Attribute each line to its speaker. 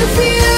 Speaker 1: can feel